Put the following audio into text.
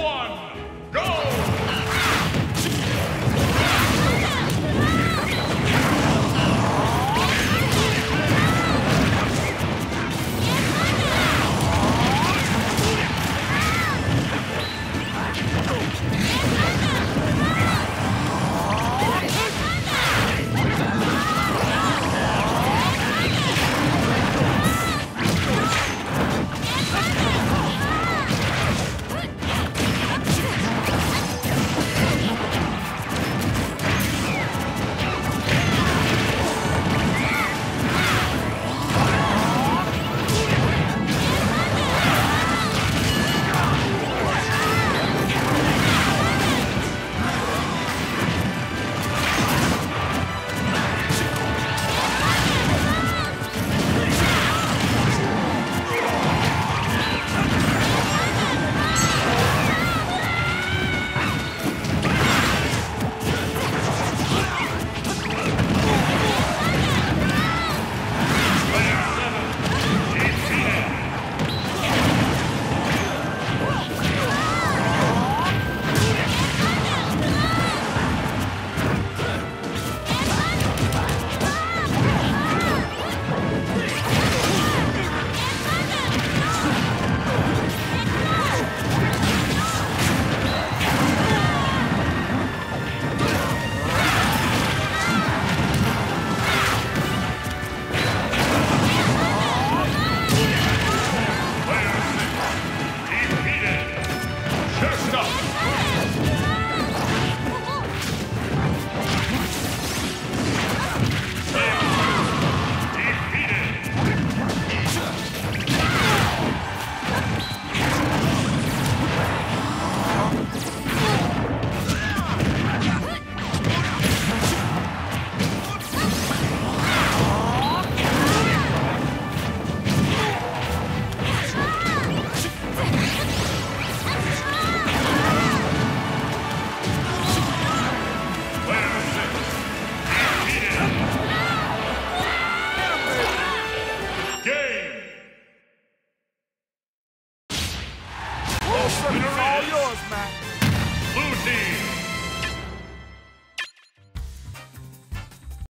one.